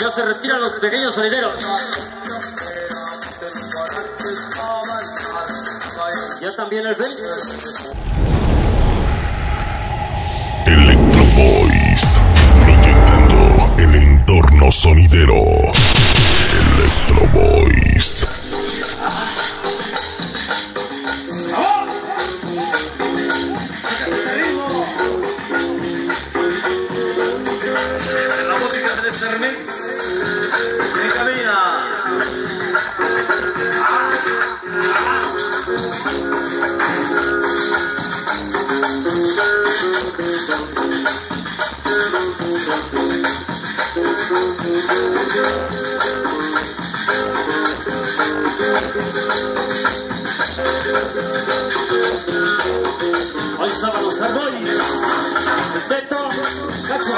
Ya se retiran los pequeños sonideros. Ya también el Félix. Electro Boys, proyectando el entorno sonidero. Electro Boys. Este remix. Hoy sábado, Sarboy. Beto, Cacho,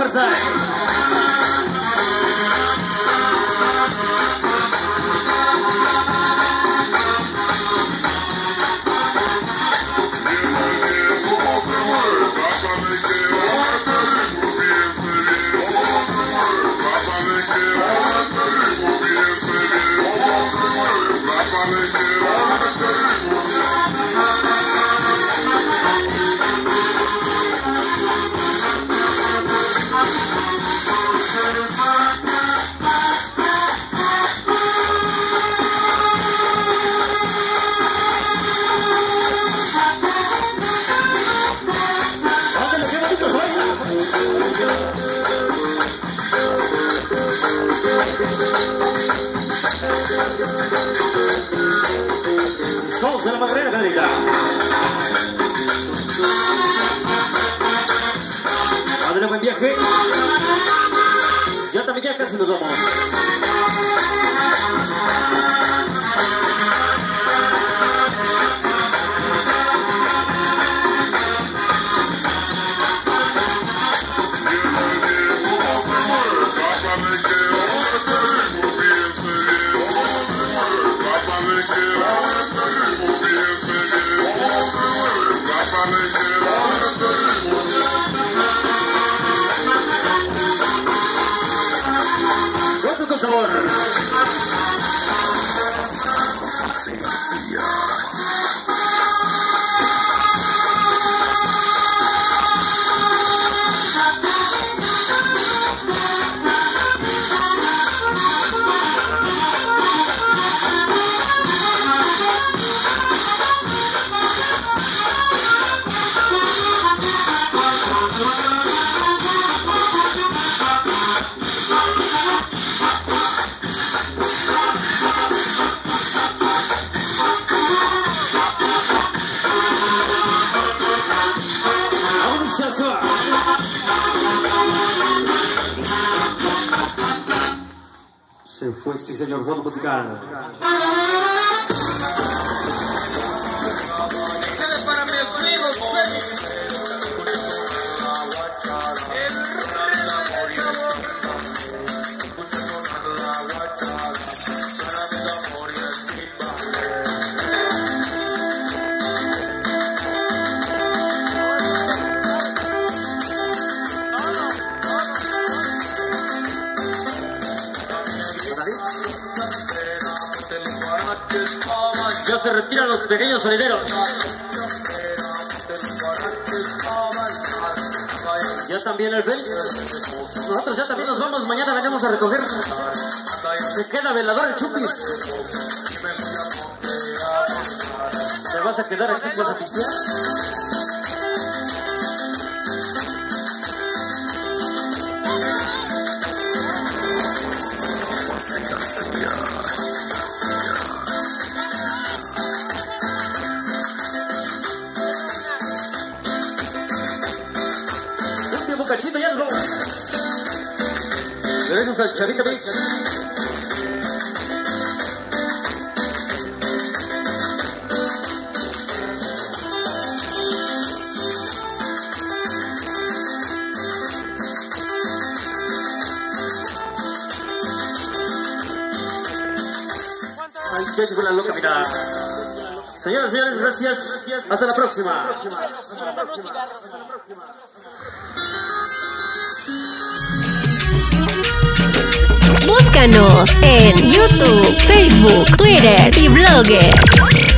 Mirza. Somos de la Magrena, Gadita. Ándale, buen viaje. Ya también ya casi nos vamos. flores. Ciência. foi, sim senhor, vou buscar. Ya se retiran los pequeños sonideros. Ya también el Félix. Nosotros ya también nos vamos. Mañana venimos a recoger. Se queda velador el Chupis. Te vas a quedar aquí, vas a pistear. Gracias al Chavita Mix. La. Señoras y señores, gracias. Hasta la próxima. En YouTube, Facebook, Twitter y Blogger.